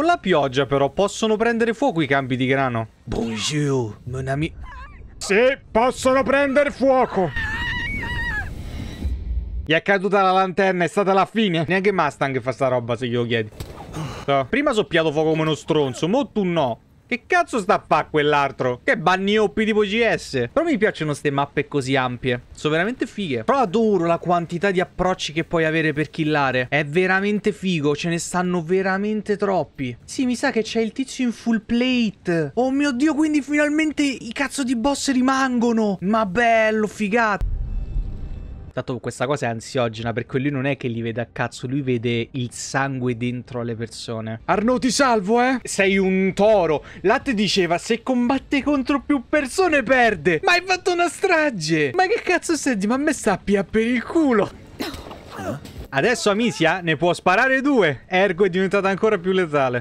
Con la pioggia però possono prendere fuoco i campi di grano. Bonjour, mon ami. Sì, possono prendere fuoco. Gli è caduta la lanterna, è stata la fine. Neanche Mustang fa sta roba se glielo chiedi. So, prima soppiato fuoco come uno stronzo, mo tu no. Che cazzo sta a fa quell'altro? Che bannioppi tipo GS? Però mi piacciono ste mappe così ampie. Sono veramente fighe. Però adoro la quantità di approcci che puoi avere per killare. È veramente figo. Ce ne stanno veramente troppi. Sì, mi sa che c'è il tizio in full plate. Oh mio dio, quindi finalmente i cazzo di boss rimangono. Ma bello, figata. Tanto questa cosa è ansiogena perché lui non è che li vede a cazzo, lui vede il sangue dentro alle persone. Arno ti salvo, eh? Sei un toro. Latte diceva se combatte contro più persone perde. Ma hai fatto una strage. Ma che cazzo senti? Ma a me sta a per il culo. Adesso Amicia ne può sparare due. Ergo è diventata ancora più letale.